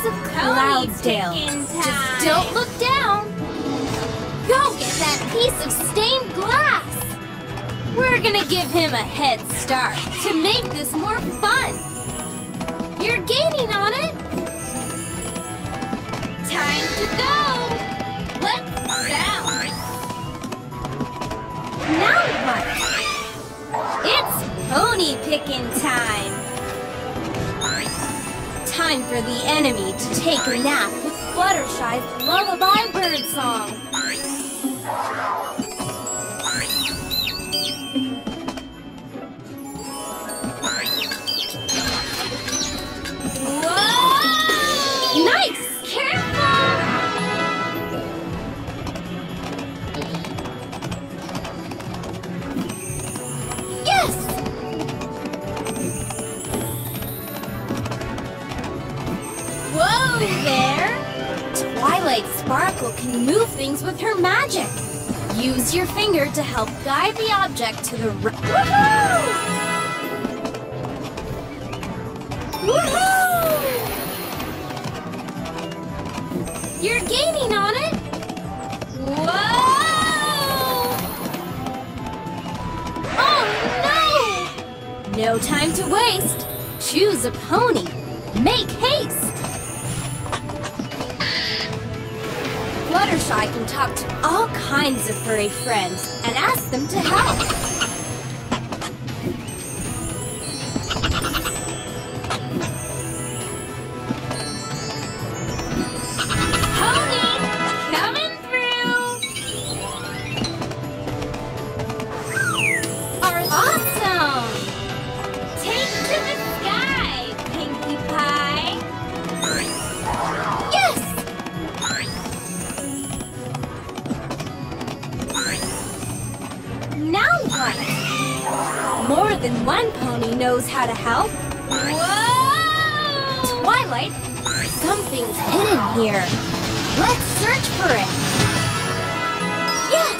piece of. Just don't look down. Go get that piece of stained glass. We're gonna give him a head start to make this more fun. You're gaining on it. Time to go. Let's bounce. Now what? It's pony picking time. Time for the enemy to take a nap with Fluttershy's lullaby bird song. There! Twilight Sparkle can move things with her magic. Use your finger to help guide the object to the right. Woohoo! You're gaining on it! Whoa! Oh no! No time to waste. Choose a pony. Make haste. Fluttershy can talk to all kinds of furry friends and ask them to help. More than one pony knows how to help. Whoa! Twilight, something's hidden here. Let's search for it. Yes!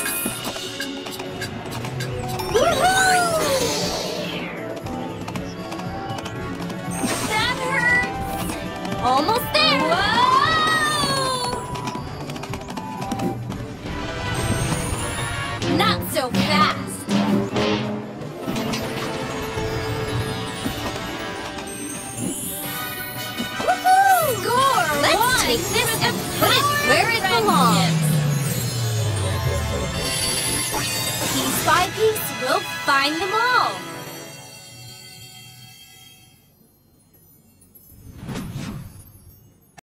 Woohoo! That hurts! Almost there! Take this and put it where it belongs! Piece by piece, we'll find them all!